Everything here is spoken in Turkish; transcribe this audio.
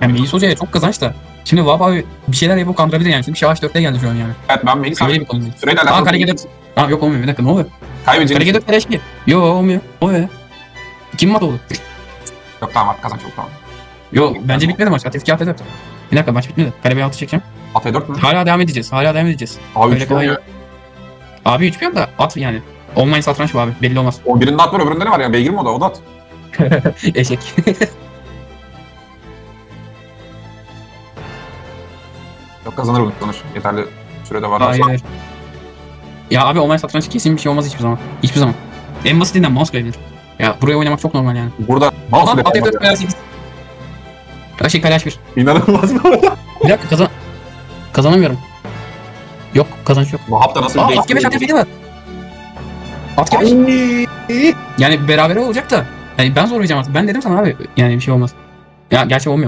Yani Melis Hoca'ya çok kazanç da. Şimdi Vahap abi bir şeyler yapıp kandırabilir yani. Çünkü Şavaş 4'te geldi şu an yani. Evet ben Melis abi bir süreyle Aa alakalı kare G4. Aa yok olmuyor bir dakika ne oluyor? Kare kaybedeceğini G4 kare eşki. Yo olmuyor. Oluyor ya. Kim mat oldu? Yok tamam artık kazanç yok tamam. Yo bence bitmedi maç. Ateş kağıt edep. Bir dakika maç bitmedi. Kare B6 çekeceğim. At E4 mü? Hala devam edeceğiz. Hala devam edeceğiz. Abi Öyle 3 kolay. Abi 3 piyon da at yani. Online satranç bu abi. Belli olmaz. O birinde at var öbüründe ne var ya? Beygir mi o da? O da at. Eşek. Yok kazanır bunu kazanır. Yeterli sürede var. Hayır. Ya abi online satranç kesin bir şey olmaz hiçbir zaman. Hiçbir zaman. En basitinden mouse kaybeder. Ya buraya oynamak çok normal yani. Burada mouse bile at yapamaz F4 ya. kare 8. Şey kare H1. İnanılmaz bir Bir dakika kazan... Kazanamıyorum. Yok kazanç yok. Vahap da nasıl Aa bir at G5 at F7 var. At G5. Yani beraber olacak da. Yani ben zorlayacağım artık. Ben dedim sana abi. Yani bir şey olmaz. Ya gerçi olmuyor.